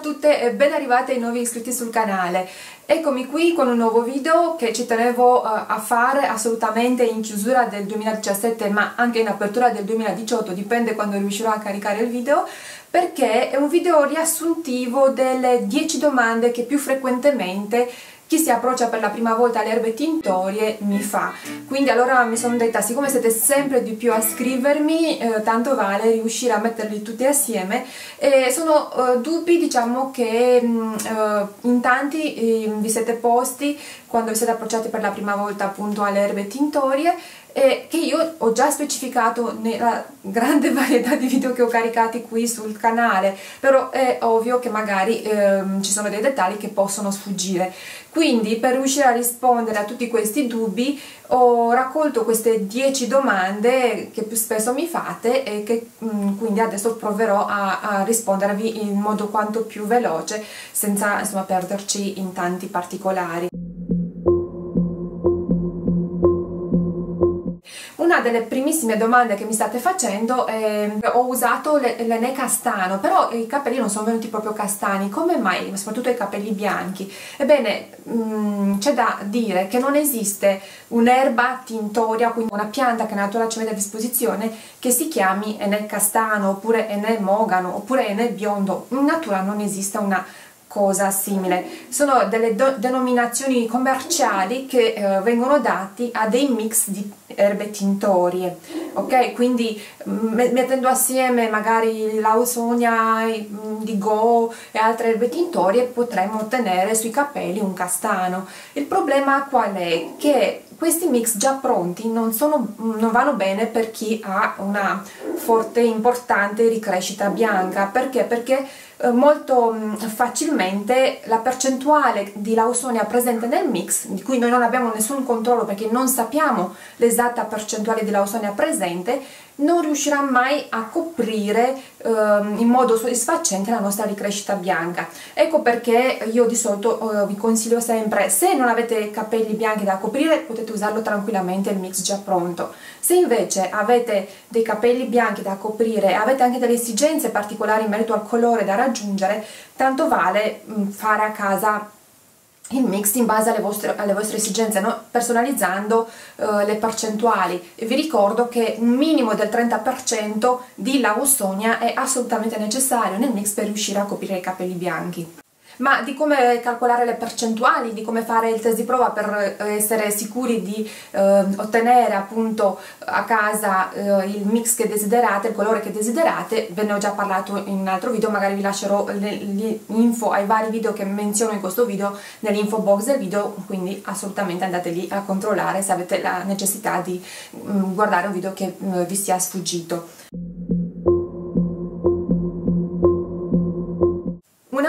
a tutte e ben arrivate ai nuovi iscritti sul canale. Eccomi qui con un nuovo video che ci tenevo uh, a fare assolutamente in chiusura del 2017 ma anche in apertura del 2018, dipende quando riuscirò a caricare il video, perché è un video riassuntivo delle 10 domande che più frequentemente chi si approccia per la prima volta alle erbe tintorie mi fa. Quindi allora mi sono detta siccome siete sempre di più a scrivermi eh, tanto vale riuscire a metterli tutti assieme. E sono eh, dubbi diciamo che mh, mm, eh, in tanti eh, vi siete posti quando vi siete approcciati per la prima volta appunto alle erbe tintorie e che io ho già specificato nella grande varietà di video che ho caricati qui sul canale però è ovvio che magari ehm, ci sono dei dettagli che possono sfuggire. Quindi per riuscire a rispondere a tutti questi dubbi ho raccolto queste 10 domande che più spesso mi fate e che mh, mm, quindi adesso proverò a, a, rispondervi in modo quanto più veloce senza insomma perderci in tanti particolari una delle primissime domande che mi state facendo è ho usato l'Ene castano però i capelli non sono venuti proprio castani. Come mai? soprattutto i capelli bianchi. Ebbene mm, c'è da dire che non esiste un'erba tintoria quindi una pianta che la natura ci mette a disposizione che si chiami Ene castano oppure Ene mogano oppure Ene biondo. In natura non esiste una cosa simile. Sono delle denominazioni commerciali che eh, vengono dati a dei mix di erbe tintorie, ok? Quindi mettendo assieme magari l'ausonia di go e altre erbe tintorie potremmo ottenere sui capelli un castano. Il problema qual è? Che questi mix già pronti non, sono, non vanno bene per chi ha una forte importante ricrescita bianca perché? Perché molto mm, facilmente la percentuale di lausonia presente nel mix, di cui noi non abbiamo nessun controllo perché non sappiamo l'esatta percentuale di lausonia presente, non riuscirà mai a coprire ehm, in modo soddisfacente la nostra ricrescita bianca. Ecco perché io di solito eh, vi consiglio sempre, se non avete capelli bianchi da coprire potete usarlo tranquillamente il mix già pronto. Se invece avete dei capelli bianchi da coprire e avete anche delle esigenze particolari in merito al colore da raggiungere, tanto vale mh, mm, fare a casa il mix in base alle vostre, alle vostre esigenze, no? personalizzando uh, le percentuali. E vi ricordo che un minimo del 30% di lausonia è assolutamente necessario nel mix per riuscire a coprire i capelli bianchi ma di come calcolare le percentuali, di come fare il test di prova per eh, essere sicuri di eh, ottenere appunto a casa eh, il mix che desiderate, il colore che desiderate, ve ne ho già parlato in un altro video, magari vi lascerò l'info ai vari video che menziono in questo video nell'info box del video, quindi assolutamente andate lì a controllare se avete la necessità di mh, mm, guardare un video che mh, mm, vi sia sfuggito.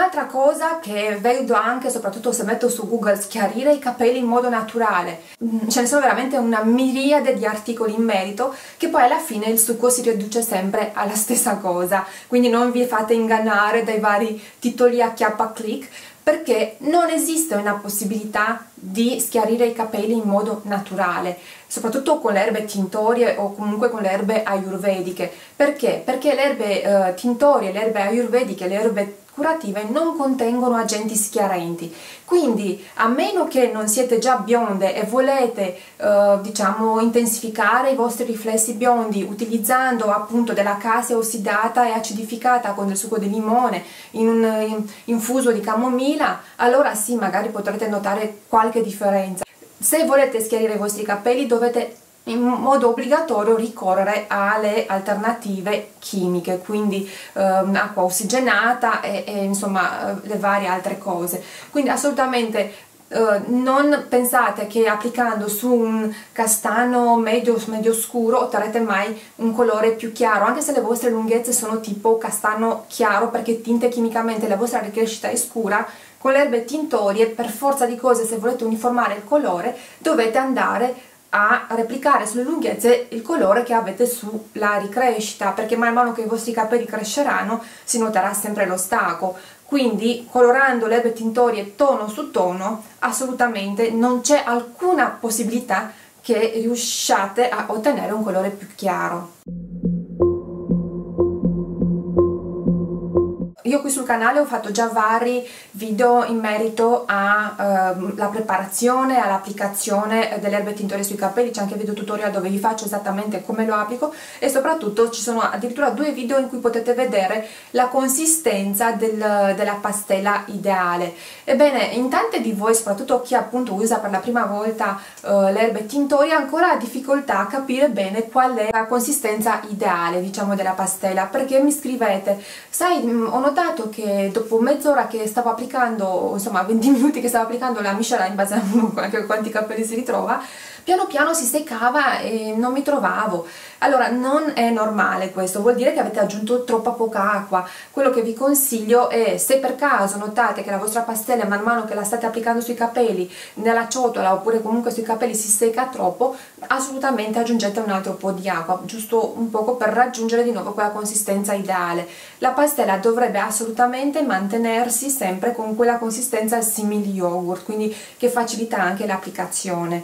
Un'altra cosa che vedo anche, soprattutto se metto su Google, schiarire i capelli in modo naturale. Mm, ce ne sono veramente una miriade di articoli in merito che poi alla fine il succo si riduce sempre alla stessa cosa. Quindi non vi fate ingannare dai vari titoli a chiappa click perché non esiste una possibilità di schiarire i capelli in modo naturale, soprattutto con le erbe tintorie o comunque con le erbe ayurvediche. Perché? Perché le erbe eh, tintorie, le erbe ayurvediche, le erbe curative non contengono agenti schiarenti quindi a meno che non siete già bionde e volete eh, diciamo intensificare i vostri riflessi biondi utilizzando appunto della casia ossidata e acidificata con del succo di limone in un infuso di camomilla allora sì magari potrete notare qualche differenza se volete schiarire i vostri capelli dovete in modo obbligatorio ricorrere alle alternative chimiche, quindi ehm, acqua ossigenata e, e insomma eh, le varie altre cose. Quindi assolutamente Uh, non pensate che applicando su un castano medio, medio scuro otterrete mai un colore più chiaro, anche se le vostre lunghezze sono tipo castano chiaro perché tinte chimicamente la vostra ricrescita è scura, con le erbe tintorie per forza di cose se volete uniformare il colore dovete andare a replicare sulle lunghezze il colore che avete sulla ricrescita perché man mano che i vostri capelli cresceranno si noterà sempre lo stacco quindi colorando le erbe tintorie tono su tono assolutamente non c'è alcuna possibilità che riusciate a ottenere un colore più chiaro Io qui sul canale ho fatto già vari video in merito alla eh, preparazione, all'applicazione delle erbe tintorie sui capelli, c'è anche video tutorial dove vi faccio esattamente come lo applico. E soprattutto ci sono addirittura due video in cui potete vedere la consistenza del, della pastella ideale. Ebbene, in tante di voi, soprattutto chi appunto usa per la prima volta eh, le erbe tintorie, ancora ha difficoltà a capire bene qual è la consistenza ideale, diciamo, della pastella, perché mi scrivete, sai, mm, ho notato che dopo mezz'ora che stavo applicando, insomma 20 minuti che stavo applicando la miscela in base a quanti capelli si ritrova, piano piano si seccava e non mi trovavo. Allora non è normale questo, vuol dire che avete aggiunto troppa poca acqua. Quello che vi consiglio è se per caso notate che la vostra pastella man mano che la state applicando sui capelli, nella ciotola oppure comunque sui capelli si secca troppo, assolutamente aggiungete un altro po' di acqua, giusto un poco per raggiungere di nuovo quella consistenza ideale. La pastella dovrebbe assolutamente mantenersi sempre con quella consistenza simili yogurt, quindi che facilita anche l'applicazione.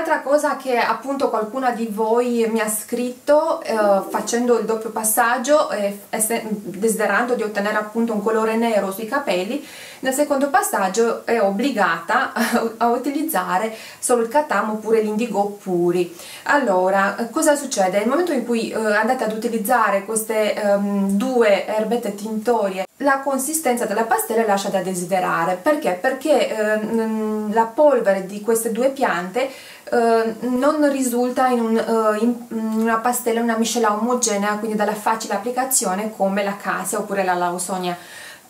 Un'altra cosa che appunto qualcuna di voi mi ha scritto eh, facendo il doppio passaggio e eh, desiderando di ottenere appunto un colore nero sui capelli, nel secondo passaggio è obbligata a utilizzare solo il katam oppure l'indigo puri. Allora, cosa succede? Nel momento in cui eh, andate ad utilizzare queste um, due erbette tintorie la consistenza della pastella lascia da desiderare perché? perché eh, la polvere di queste due piante eh, non risulta in, un, uh, in, una pastella, una miscela omogenea quindi dalla facile applicazione come la casia oppure la lausonia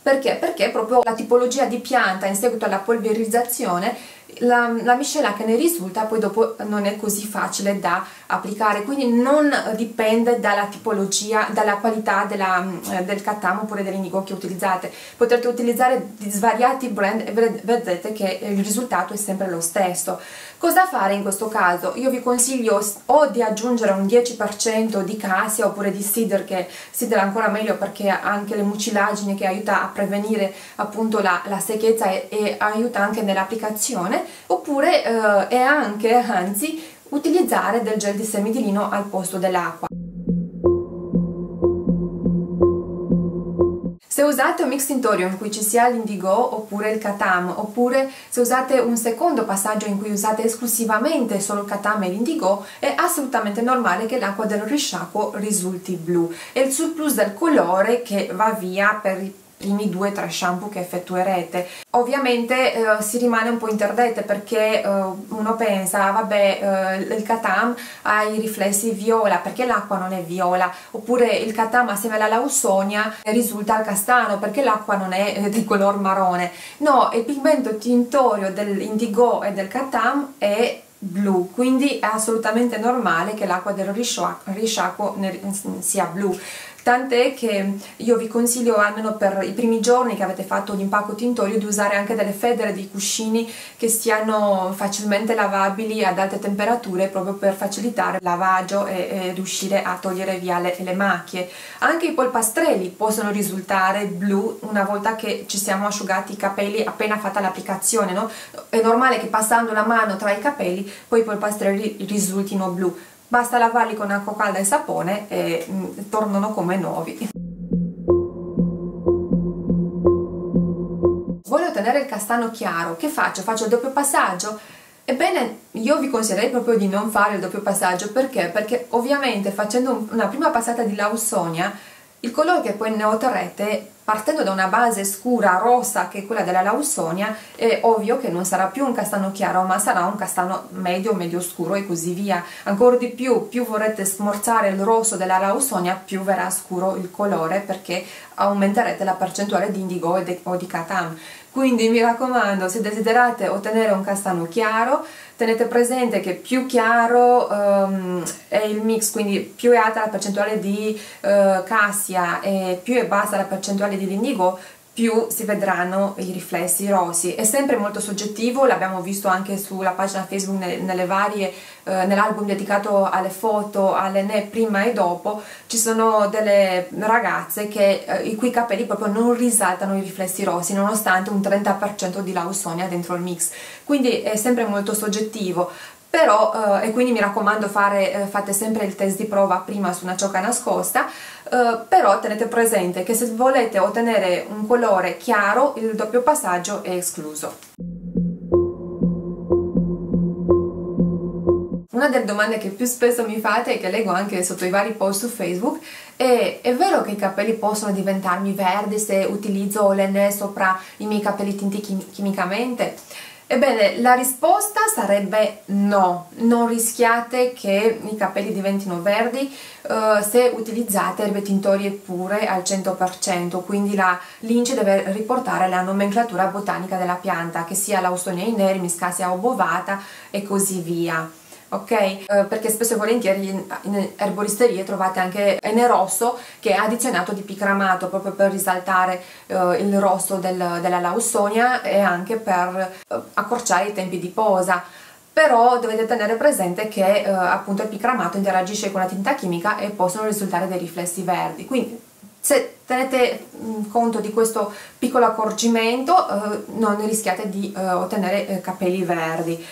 perché? perché proprio la tipologia di pianta in seguito alla polverizzazione la, la, miscela che ne risulta poi dopo non è così facile da applicare. Quindi non dipende dalla tipologia dalla qualità della, eh, del katamo oppure dell'indigo che utilizzate. Potrete utilizzare svariati brand e vedrete che il risultato è sempre lo stesso cosa fare in questo caso? io vi consiglio o di aggiungere un 10% di casia oppure di cider che cider è ancora meglio perché ha anche le mucilagini che aiuta a prevenire appunto la, la secchezza e, e aiuta anche nell'applicazione oppure eh, è anche, anzi, utilizzare del gel di semi di lino al posto dell'acqua. Se usate un mix tintorio in cui ci sia l'indigo oppure il katam, oppure se usate un secondo passaggio in cui usate esclusivamente solo il katam e l'indigo, è assolutamente normale che l'acqua del risciacquo risulti blu. È il surplus del colore che va via per primi due o tre shampoo che effettuerete. Ovviamente eh, si rimane un po' interdette perché eh, uno pensa ah, vabbè eh, il katam ha i riflessi viola perché l'acqua non è viola? Oppure il katam assieme alla lausonia risulta al castano perché l'acqua non è eh, di color marrone? No il pigmento tintorio dell'indigo e del katam è blu quindi è assolutamente normale che l'acqua del risciacquo sia blu tant'è che io vi consiglio almeno per i primi giorni che avete fatto l'impacco tintorio di usare anche delle federe di cuscini che siano facilmente lavabili ad alte temperature proprio per facilitare il lavaggio e, e riuscire a togliere via le, le, macchie anche i polpastrelli possono risultare blu una volta che ci siamo asciugati i capelli appena fatta l'applicazione no? è normale che passando la mano tra i capelli poi i polpastrelli risultino blu basta lavarli con acqua calda e sapone e mh, mm, tornano come nuovi voglio ottenere il castano chiaro che faccio? faccio il doppio passaggio? Ebbene, io vi consiglierei proprio di non fare il doppio passaggio perché? Perché ovviamente facendo una prima passata di lausonia il colore che poi ne otterrete partendo da una base scura rossa che è quella della lausonia è ovvio che non sarà più un castano chiaro ma sarà un castano medio medio scuro e così via. Ancora di più più vorrete smorzare il rosso della lausonia più verrà scuro il colore perché aumenterete la percentuale di indigo o di katam quindi mi raccomando se desiderate ottenere un castano chiaro tenete presente che più chiaro um, è il mix quindi più è alta la percentuale di uh, cassia e più è bassa la percentuale di indigo più si vedranno i riflessi rossi. È sempre molto soggettivo, l'abbiamo visto anche sulla pagina Facebook nelle varie, eh, nell'album dedicato alle foto, alle ne prima e dopo, ci sono delle ragazze che, eh, i cui capelli proprio non risaltano i riflessi rossi nonostante un 30% di lausonia dentro il mix. Quindi è sempre molto soggettivo però, eh, e quindi mi raccomando fare, eh, fate sempre il test di prova prima su una ciocca nascosta, eh, però tenete presente che se volete ottenere un colore chiaro il doppio passaggio è escluso. Una delle domande che più spesso mi fate e che leggo anche sotto i vari post su Facebook è è vero che i capelli possono diventarmi verdi se utilizzo Olene sopra i miei capelli tinti chim chimicamente? Ebbene, la risposta sarebbe no, non rischiate che i capelli diventino verdi uh, se utilizzate erbe tintorie pure al 100%, quindi la lince deve riportare la nomenclatura botanica della pianta, che sia l'Austonia inermis, Cassia obovata e così via ok? Eh, perché spesso e volentieri in, in erboristerie trovate anche N rosso che è addizionato di picramato proprio per risaltare eh, il rosso del, della lausonia e anche per eh, accorciare i tempi di posa. Però dovete tenere presente che eh, appunto il picramato interagisce con la tinta chimica e possono risultare dei riflessi verdi. Quindi se tenete mm, conto di questo piccolo accorgimento eh, non rischiate di eh, ottenere capelli verdi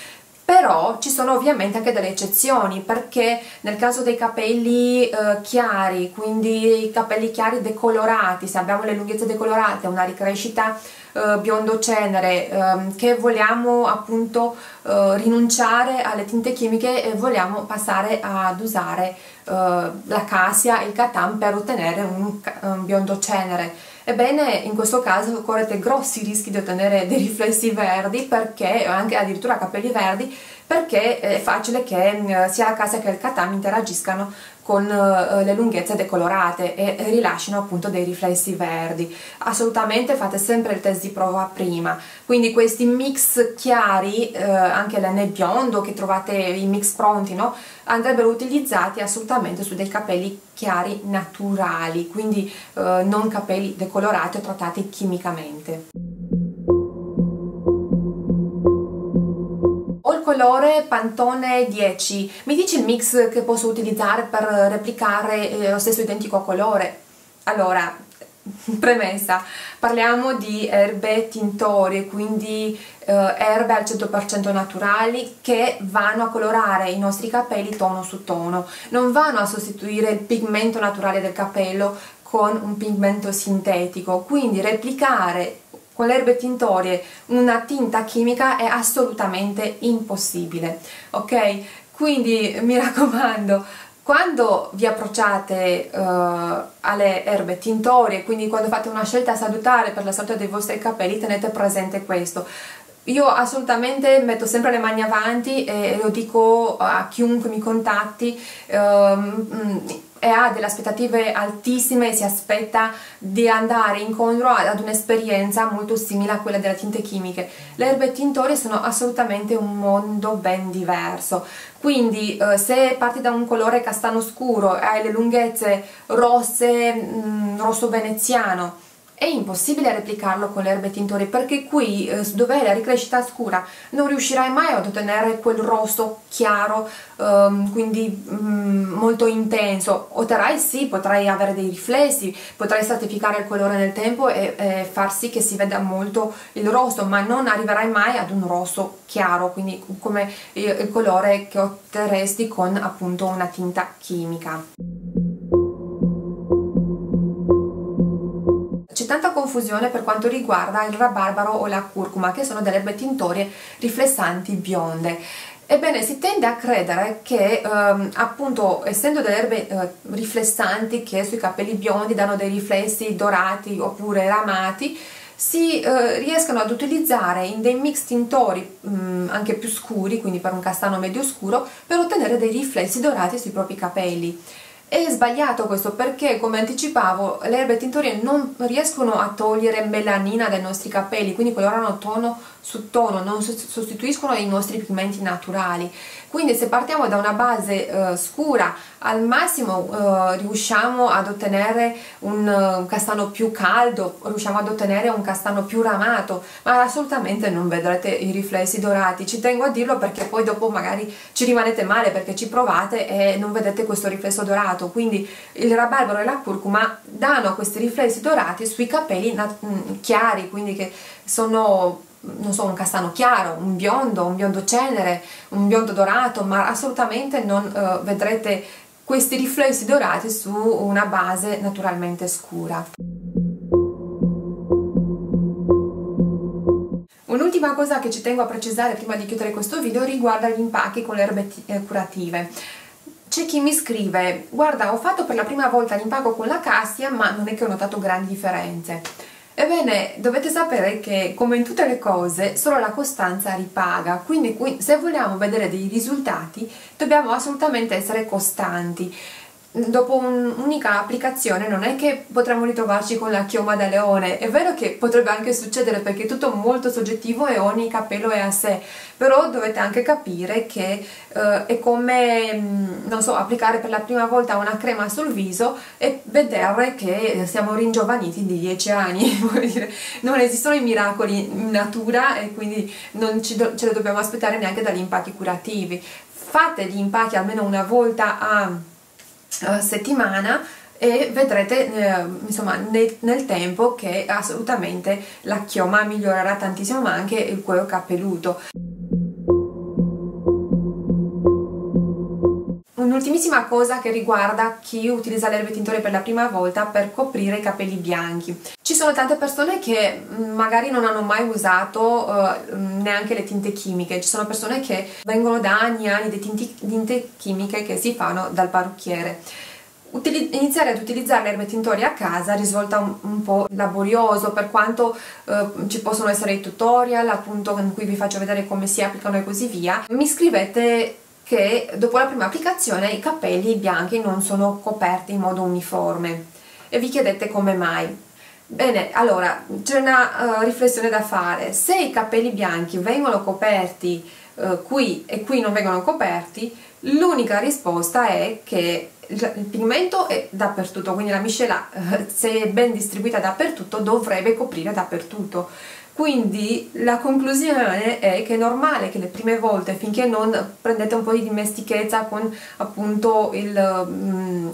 però ci sono ovviamente anche delle eccezioni perché nel caso dei capelli eh, chiari, quindi i capelli chiari decolorati, se abbiamo le lunghezze decolorate, una ricrescita eh, biondo cenere, eh, che vogliamo appunto eh, rinunciare alle tinte chimiche e vogliamo passare ad usare eh, la cassia e il catan per ottenere un, un biondo cenere Ebbene, in questo caso correte grossi rischi di ottenere dei riflessi verdi perché, anche addirittura capelli verdi, perché è facile che eh, sia la casa che il katami interagiscano con uh, le lunghezze decolorate e rilasciano appunto dei riflessi verdi. Assolutamente fate sempre il test di prova prima, quindi questi mix chiari, uh, anche l'N biondo che trovate i mix pronti, no? andrebbero utilizzati assolutamente su dei capelli chiari naturali, quindi non capelli decolorati o trattati chimicamente. Colore Pantone 10 mi dici il mix che posso utilizzare per replicare eh, lo stesso identico colore? Allora, premessa, parliamo di erbe tintorie, quindi eh, erbe al 100% naturali che vanno a colorare i nostri capelli tono su tono, non vanno a sostituire il pigmento naturale del capello con un pigmento sintetico, quindi replicare con le erbe tintorie una tinta chimica è assolutamente impossibile, ok? Quindi mi raccomando, quando vi approcciate uh, alle erbe tintorie, quindi quando fate una scelta salutare per la salute dei vostri capelli, tenete presente questo. Io assolutamente metto sempre le mani avanti e lo dico a chiunque mi contatti, um, e ha delle aspettative altissime e si aspetta di andare incontro ad un'esperienza molto simile a quella delle tinte chimiche. Le erbe tintorie sono assolutamente un mondo ben diverso, quindi eh, se parti da un colore castano scuro e hai le lunghezze rosse, mm, rosso veneziano, è impossibile replicarlo con le erbe tintorie perché qui eh, dove è la ricrescita scura non riuscirai mai ad ottenere quel rosso chiaro ehm, quindi mm, molto intenso. Otterrai sì, potrai avere dei riflessi potrai stratificare il colore nel tempo e, e far sì che si veda molto il rosso ma non arriverai mai ad un rosso chiaro quindi come il, il colore che otterresti con appunto una tinta chimica tanta confusione per quanto riguarda il rabarbaro o la curcuma, che sono delle tintorie riflessanti bionde. Ebbene, si tende a credere che ehm, appunto essendo delle erbe eh, riflessanti che sui capelli biondi danno dei riflessi dorati oppure ramati, si eh, riescano ad utilizzare in dei mix tintori mh, mm, anche più scuri, quindi per un castano medio scuro, per ottenere dei riflessi dorati sui propri capelli. È sbagliato questo perché, come anticipavo, le erbe tintorie non riescono a togliere melanina dai nostri capelli, quindi colorano tono su tono, non sostituiscono i nostri pigmenti naturali. Quindi se partiamo da una base uh, scura, al massimo uh, riusciamo ad ottenere un, un, castano più caldo, riusciamo ad ottenere un castano più ramato, ma assolutamente non vedrete i riflessi dorati. Ci tengo a dirlo perché poi dopo magari ci rimanete male perché ci provate e non vedete questo riflesso dorato. Quindi il rabarbaro e la curcuma danno questi riflessi dorati sui capelli chiari, quindi che sono non so, un castano chiaro, un biondo, un biondo cenere, un biondo dorato, ma assolutamente non uh, vedrete questi riflessi dorati su una base naturalmente scura. Un'ultima cosa che ci tengo a precisare prima di chiudere questo video riguarda gli impacchi con le erbe eh, curative. C'è chi mi scrive, guarda ho fatto per la prima volta l'impacco con la cassia ma non è che ho notato grandi differenze. Ebbene, dovete sapere che come in tutte le cose solo la costanza ripaga, quindi se vogliamo vedere dei risultati dobbiamo assolutamente essere costanti dopo un'unica applicazione non è che potremo ritrovarci con la chioma da leone. È vero che potrebbe anche succedere perché è tutto molto soggettivo e ogni capello è a sé. Però dovete anche capire che eh, è come mm, non so applicare per la prima volta una crema sul viso e vedere che siamo ringiovaniti di 10 anni non esistono i miracoli in natura e quindi non ce lo dobbiamo aspettare neanche dagli impacchi curativi. Fate gli impacchi almeno una volta a settimana e vedrete eh, insomma nel, nel, tempo che assolutamente la chioma migliorerà tantissimo ma anche il cuoio capelluto Un'ultimissima cosa che riguarda chi utilizza l'erbe tintore per la prima volta per coprire i capelli bianchi. Ci sono tante persone che mm, magari non hanno mai usato uh, neanche le tinte chimiche, ci sono persone che vengono da anni e anni di tinte chimiche che si fanno dal parrucchiere. Utili iniziare ad utilizzare le erbe a casa risulta un, un po' laborioso per quanto eh, ci possono essere i tutorial appunto in cui vi faccio vedere come si applicano e così via mi scrivete che dopo la prima applicazione i capelli bianchi non sono coperti in modo uniforme e vi chiedete come mai. Bene, allora c'è una uh, riflessione da fare, se i capelli bianchi vengono coperti uh, qui e qui non vengono coperti, l'unica risposta è che il pigmento è dappertutto, quindi la miscela uh, se è ben distribuita dappertutto dovrebbe coprire dappertutto quindi la conclusione è che è normale che le prime volte, finché non prendete un po' di dimestichezza con appunto il mm,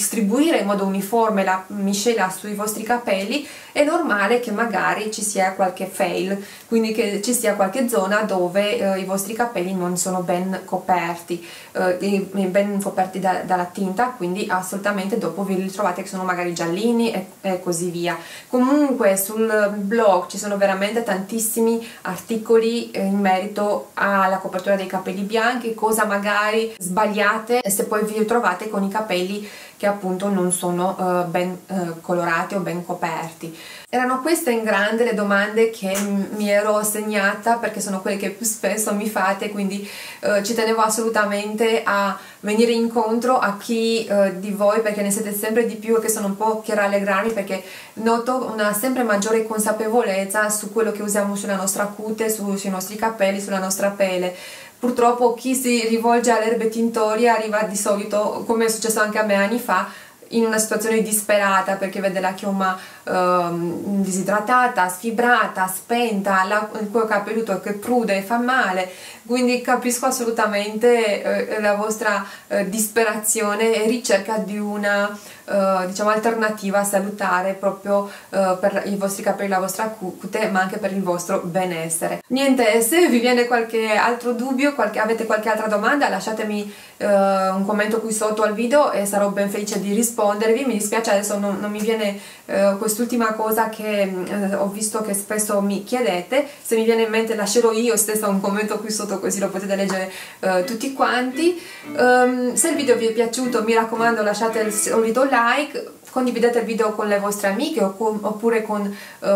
distribuire in modo uniforme la miscela sui vostri capelli, è normale che magari ci sia qualche fail, quindi che ci sia qualche zona dove eh, i vostri capelli non sono ben coperti, eh, ben coperti da, dalla tinta, quindi assolutamente dopo vi ritrovate che sono magari giallini e, e così via. Comunque sul blog ci sono veramente tantissimi articoli eh, in merito alla copertura dei capelli bianchi, cosa magari sbagliate se poi vi ritrovate con i capelli che appunto non sono uh, ben uh, colorati o ben coperti. Erano queste in grande le domande che mi ero segnata perché sono quelle che più spesso mi fate quindi uh, ci tenevo assolutamente a venire incontro a chi di voi perché ne siete sempre di più e che sono un po' che rallegrarmi perché noto una sempre maggiore consapevolezza su quello che usiamo sulla nostra cute, su, sui nostri capelli, sulla nostra pelle purtroppo chi si rivolge all'erbe tintoria arriva di solito, come è successo anche a me anni fa, in una situazione disperata perché vede la chioma ehm, disidratata, sfibrata, spenta, la, il cuoio capelluto che prude e fa male, quindi capisco assolutamente eh, la vostra eh, disperazione e ricerca di una eh, diciamo alternativa salutare proprio eh, per i vostri capelli, la vostra cute, ma anche per il vostro benessere. Niente, se vi viene qualche altro dubbio, qualche, avete qualche altra domanda, lasciatemi eh, un commento qui sotto al video e sarò ben felice di rispondervi. Mi dispiace adesso non, non mi viene eh, quest'ultima cosa che eh, ho visto che spesso mi chiedete, se mi viene in mente lascerò io stessa un commento qui sotto così lo potete leggere eh, tutti quanti. Um, se il video vi è piaciuto mi raccomando lasciate il solito like condividete il video con le vostre amiche oppure con uh,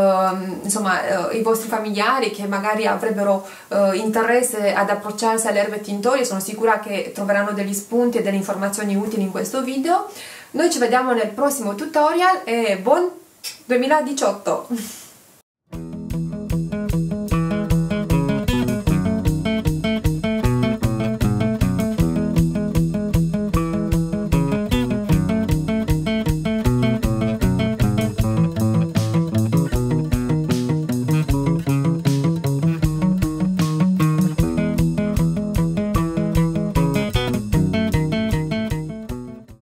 insomma, uh, i vostri familiari che magari avrebbero uh, interesse ad approcciarsi alle erbe tintorie, sono sicura che troveranno degli spunti e delle informazioni utili in questo video. Noi ci vediamo nel prossimo tutorial e buon 2018!